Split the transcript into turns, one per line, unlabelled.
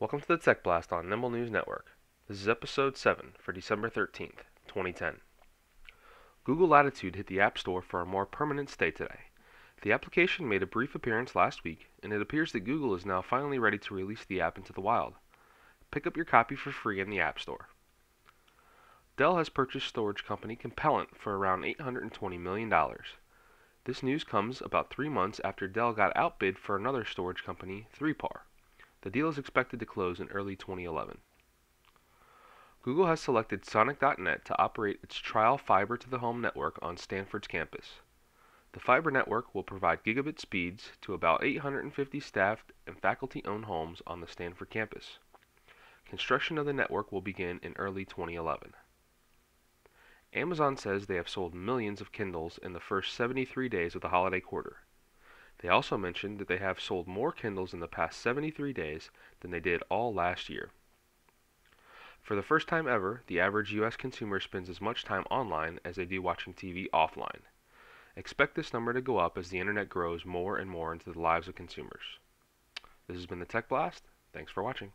Welcome to the Tech Blast on Nimble News Network. This is episode 7 for December 13th, 2010. Google Latitude hit the App Store for a more permanent stay today. The application made a brief appearance last week, and it appears that Google is now finally ready to release the app into the wild. Pick up your copy for free in the App Store. Dell has purchased storage company Compellent for around $820 million. This news comes about three months after Dell got outbid for another storage company, 3PAR. The deal is expected to close in early 2011. Google has selected Sonic.net to operate its trial fiber to the home network on Stanford's campus. The fiber network will provide gigabit speeds to about 850 staffed and faculty owned homes on the Stanford campus. Construction of the network will begin in early 2011. Amazon says they have sold millions of Kindles in the first 73 days of the holiday quarter. They also mentioned that they have sold more Kindles in the past 73 days than they did all last year. For the first time ever, the average US consumer spends as much time online as they do watching TV offline. Expect this number to go up as the internet grows more and more into the lives of consumers. This has been the Tech Blast. Thanks for watching.